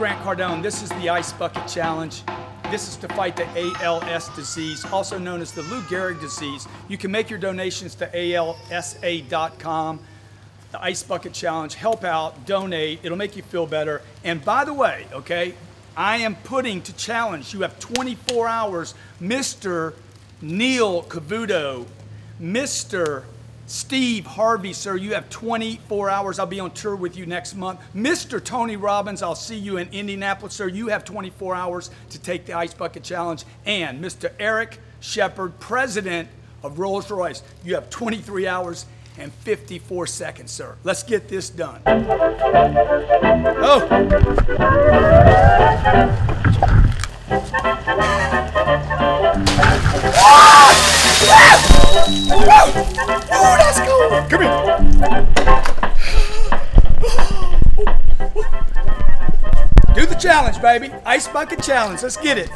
Cardone. This is the Ice Bucket Challenge. This is to fight the ALS disease, also known as the Lou Gehrig disease. You can make your donations to alsa.com. The Ice Bucket Challenge. Help out, donate. It'll make you feel better. And by the way, okay, I am putting to challenge. You have 24 hours, Mr. Neil Cavuto, Mr. Steve Harvey, sir, you have 24 hours. I'll be on tour with you next month. Mr. Tony Robbins, I'll see you in Indianapolis, sir. You have 24 hours to take the Ice Bucket Challenge. And Mr. Eric Shepard, president of Rolls Royce, you have 23 hours and 54 seconds, sir. Let's get this done. Oh! Challenge, baby. Ice bucket challenge. Let's get it.